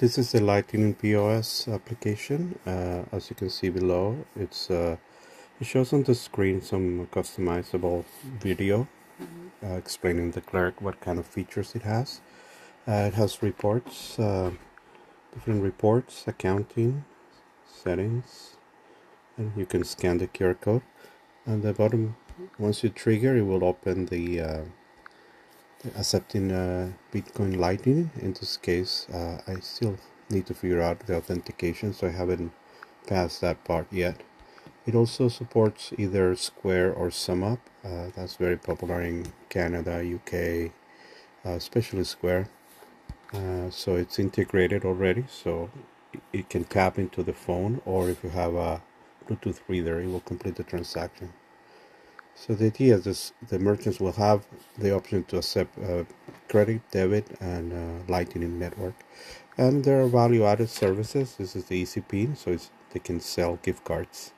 This is the Lightning POS application. Uh, as you can see below, it's uh, it shows on the screen some customizable video uh, explaining the clerk what kind of features it has. Uh, it has reports, uh, different reports, accounting, settings, and you can scan the QR code. And the bottom, once you trigger, it will open the uh, accepting uh, Bitcoin Lightning. In this case, uh, I still need to figure out the authentication, so I haven't passed that part yet. It also supports either Square or SumUp. Uh, that's very popular in Canada, UK, uh, especially Square. Uh, so it's integrated already, so it can tap into the phone, or if you have a Bluetooth reader, it will complete the transaction. So the idea is the merchants will have the option to accept uh, credit, debit, and uh, Lightning Network. And there are value-added services. This is the ECP, so they can sell gift cards.